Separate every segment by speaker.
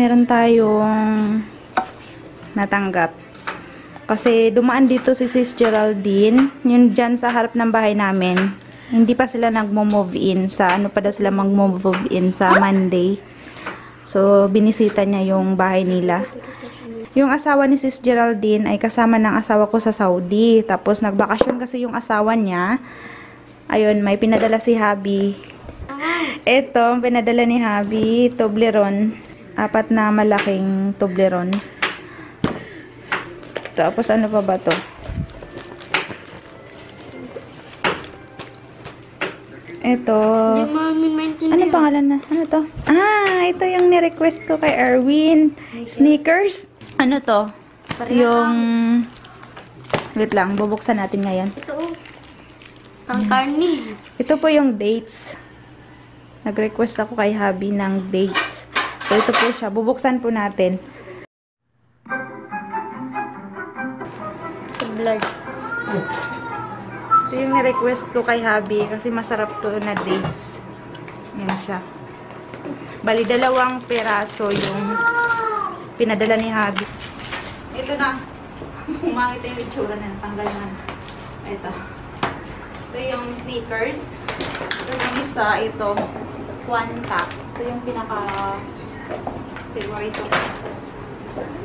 Speaker 1: Meron tayong natanggap. Kasi dumaan dito si Sis Geraldine, yun dyan sa harap ng bahay namin. Hindi pa sila nagmo-move in sa ano pa daw sila mag-move in sa Monday. So, binisita niya yung bahay nila. Yung asawa ni Sis Geraldine ay kasama ng asawa ko sa Saudi. Tapos nagbakasyon kasi yung asawa niya. Ayun, may pinadala si Habi. Ito, pinadala ni Habi, Toblerone. Apat na malaking Toblerone. Tapos ano pa ba to? Ito. Ano pangalan na? Ano to? Ah, ito yung ni-request ko kay Erwin. Sneakers. Ano to? Yung... Wait lang, bubuksan natin ngayon.
Speaker 2: Ito oh. Ang karni.
Speaker 1: Ito po yung dates. Nag-request ako kay Habi ng dates. So, ito po siya. Bubuksan po natin.
Speaker 2: Blood.
Speaker 1: Ito yung ni-request ko kay Habi kasi masarap to na dates. Yan siya. Bali, dalawang peraso yung pinadala ni Habi. Ito na. Umangit yung itsura na. Tanggal na. Ito. Ito yung sneakers. Tapos yung isa, ito. Quanta. Ito yung pinaka favorite ko.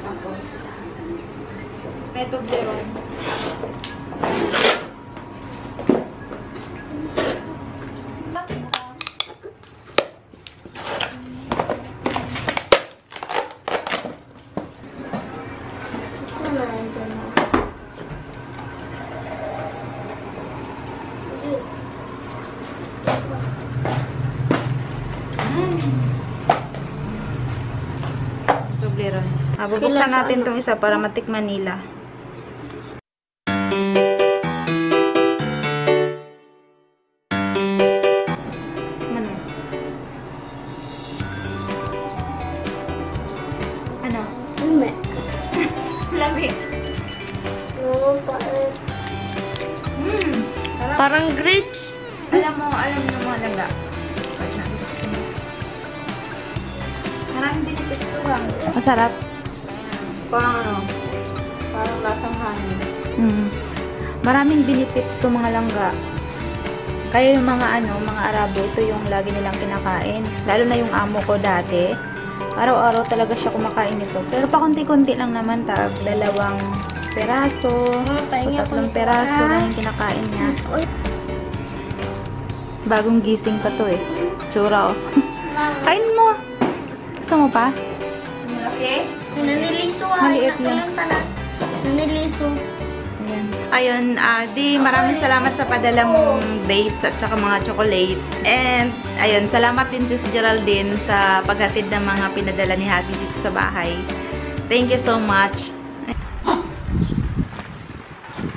Speaker 1: Tapos, may Toblerone. Toblerone. Ah, bubuksan natin
Speaker 2: ano?
Speaker 1: tong isa para matikman nila. Ano? Ano?
Speaker 2: Ume.
Speaker 1: Lami.
Speaker 2: Oo, parang...
Speaker 1: Hmm.
Speaker 2: Parang grapes.
Speaker 1: Alam mo, alam mo mga. Maraming benefits to lang. Masarap.
Speaker 2: Parang ano? Parang lasang hangin.
Speaker 1: Mm. Maraming benefits to mga langga. Kaya yung mga ano, mga Arabo, ito yung lagi nilang kinakain. Lalo na yung amo ko dati. Araw-araw talaga siya kumakain nito. Pero pakunti-kunti lang naman, tag dalawang peraso,
Speaker 2: Ah,
Speaker 1: o tatlong peraso na yung kinakain niya. Bagong gising pa to eh. Tsura oh. Kain mo. Gusto mo pa? Okay.
Speaker 2: Naniliso ah.
Speaker 1: Maliit lang.
Speaker 2: Naniliso.
Speaker 1: Ayan. Ayun, ah, di maraming salamat sa padala mong dates at saka mga chocolate. And, ayun, salamat din si Geraldine sa paghatid ng mga pinadala ni Happy dito sa bahay. Thank you so much.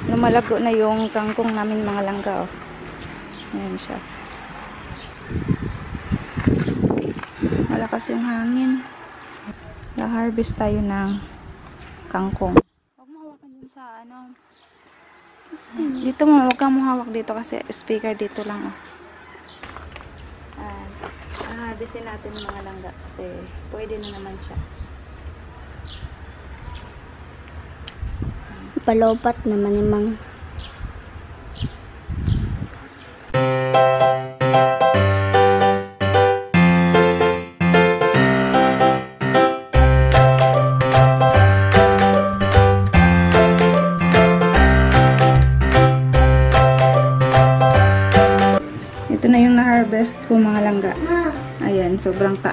Speaker 1: Lumalago na yung kangkong namin mga langga, oh. Ayan siya. Malakas yung hangin. Na-harvest tayo ng kangkong. Huwag mo hawakan dun sa ano. Dito mo, huwag kang mahawak dito kasi speaker dito lang. Oh. Ah, harvestin natin mga langga kasi pwede na naman siya.
Speaker 2: Palopat naman yung mga...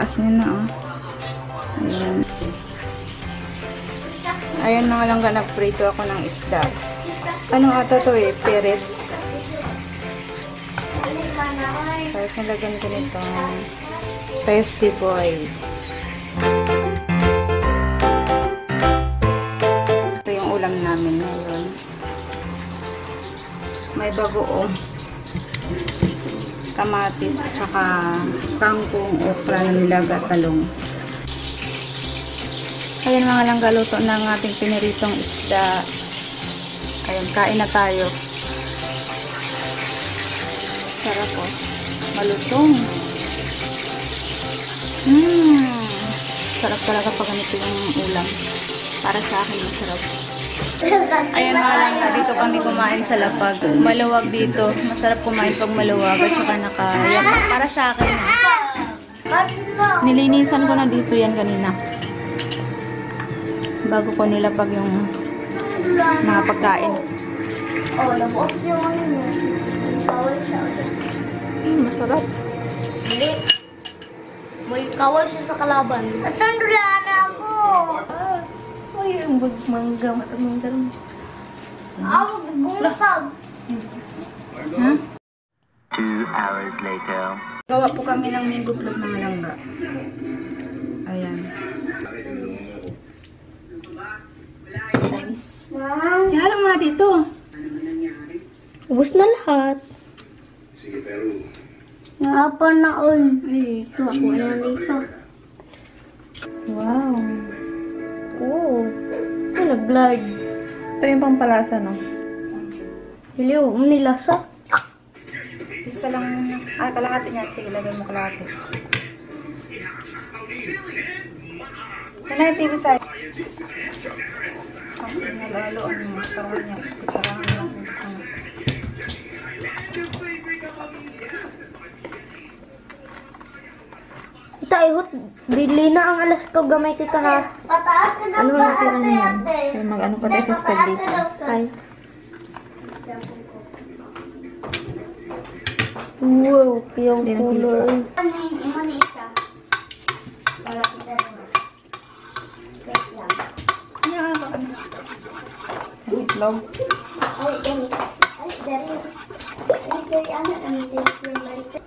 Speaker 1: taas niya na oh. Ayan. Ayan mga langga, nagprito ako ng isda. Ano ata to eh? Peret. Tapos nalagyan ko nito tasty boy. Ito yung ulam namin ngayon. May bagoong kamatis at saka kangkong, okra na nilaga, talong. Ayan mga langga, luto ng ating piniritong isda. Ayan, kain na tayo. Sarap oh. Malutong. Mmm. masarap talaga pag ganito yung ulam. Para sa akin, masarap. Ayan mga langka, dito kami kumain sa lapag. Maluwag dito. Masarap kumain pag maluwag at saka nakayama. Para sa akin. Nilinisan ko na dito yan kanina. Bago ko nilapag yung mga pagkain.
Speaker 2: Oh, nabuot yung. Kawal siya.
Speaker 1: Mm, masarap.
Speaker 2: Hindi. May kawal siya sa kalaban. Asan na ako?
Speaker 1: Ay, ang mangga, matamangga.
Speaker 2: Ako, bungkag.
Speaker 1: Ha?
Speaker 3: Two hours later.
Speaker 1: Gawa po kami ng mango float ng malangga. Ayan. Nice.
Speaker 2: Ma'am.
Speaker 1: Ihalang mo na dito.
Speaker 2: Ubus na lahat. Nga pa na all. Ay, ikaw. Ako na na ikaw.
Speaker 1: Wow.
Speaker 2: Oo. Ay, nag-vlog.
Speaker 1: Ito yung pampalasa, no?
Speaker 2: Hiliw, mo nilasa.
Speaker 1: Isa lang. Ah, kalahati niya. Sige, lagay mo kalahati. Na yung TV side. Kasi nalalo ang mga parang niya. Kutsarahan lang. Ano.
Speaker 2: Ita, ihot. Bili na ang alas ko. Gamay kita ha. Pataas ka
Speaker 1: Ano ba natira niya? Kaya mag-ano pa tayo sa spread dito.
Speaker 2: Ay. Wow,
Speaker 1: na
Speaker 2: color.
Speaker 1: Na. Sa itlog.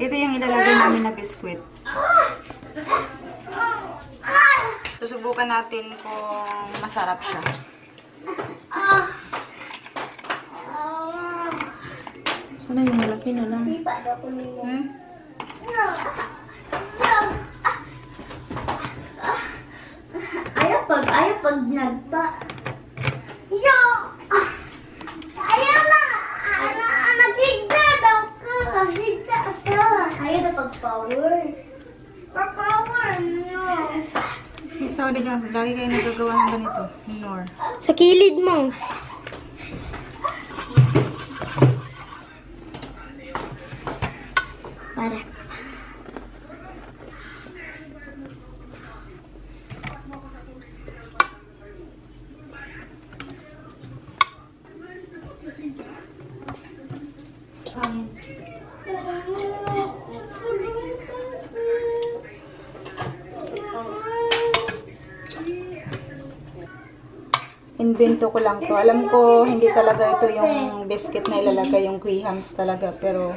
Speaker 1: Ito yung ilalagay namin na biskwit. Susubukan natin kung masarap siya. Sana yung malaki na lang. Hmm?
Speaker 2: Ayaw pag, ayaw pag nagpa. Ayaw na! Ano, nagigda daw ka. Nagigda sa. Ayaw na pag-power. Pa-power
Speaker 1: Isa ulit lagi kayo nagagawa ng ganito. Nor.
Speaker 2: Sa kilid mo. Para.
Speaker 1: Invento ko lang to. Alam ko, hindi talaga ito yung biscuit na ilalagay, yung grahams talaga. Pero,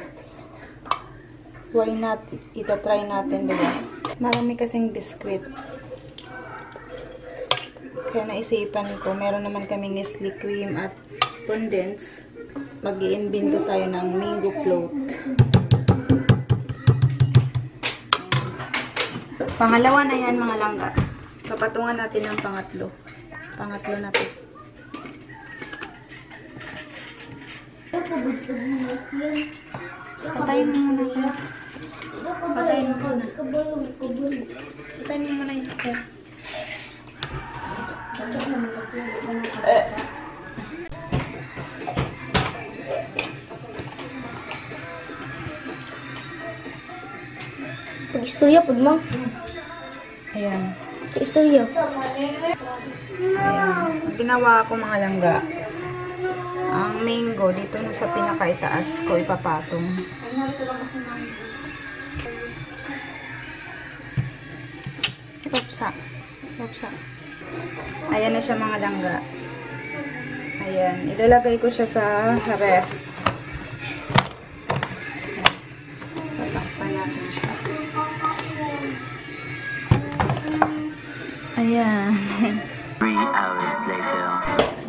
Speaker 1: why not? Ita-try natin, di ba? Marami kasing biscuit. Kaya naisipan ko, meron naman kaming Nestle cream at condense. mag iimbento tayo ng mango float. Pangalawa na yan, mga langga. Papatungan natin ang pangatlo. Pangatlo na Patayin mo muna ko. Patayin mo muna. Patayin mo muna yung okay. Eh.
Speaker 2: Pag-istorya, pag mo.
Speaker 1: Ayan.
Speaker 2: Pag-istorya.
Speaker 1: Ayan. Ginawa ko mga langga, ang mango dito na sa pinakaitaas ko ipapatong. Ipapsa. Ipapsa. Ayan na siya mga langga. Ayan. Ilalagay ko siya sa ref. Tatakpan natin siya. Ayan.
Speaker 3: Three hours later.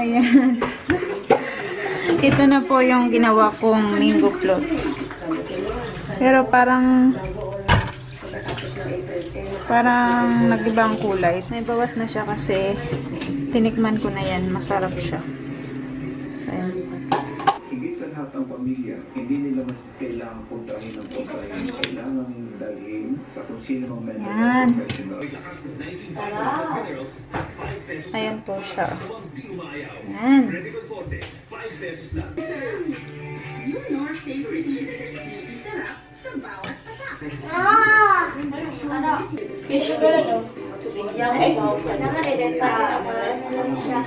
Speaker 1: Ayan. Ito na po yung ginawa kong mango float. Pero parang parang nag-ibang kulay. May bawas na siya kasi Tinikman ko na yan. Masarap siya. So, ayan.
Speaker 4: Lahat ng pamilya, hindi nila mas kailangan puntahin ng puntahin. Kailangan dalhin sa kung sino mang mental
Speaker 1: Yan.
Speaker 4: professional.
Speaker 1: Ayan po siya. Ayan.
Speaker 2: Ah! Ano? Ko lang oh. Ay, nakalimutan ako. Ano siya?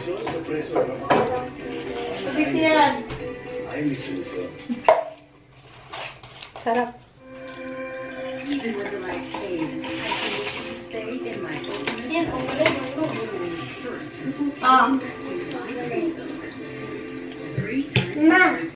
Speaker 2: Tubig siyan.
Speaker 1: Sarap.
Speaker 2: up. Um. Mom. I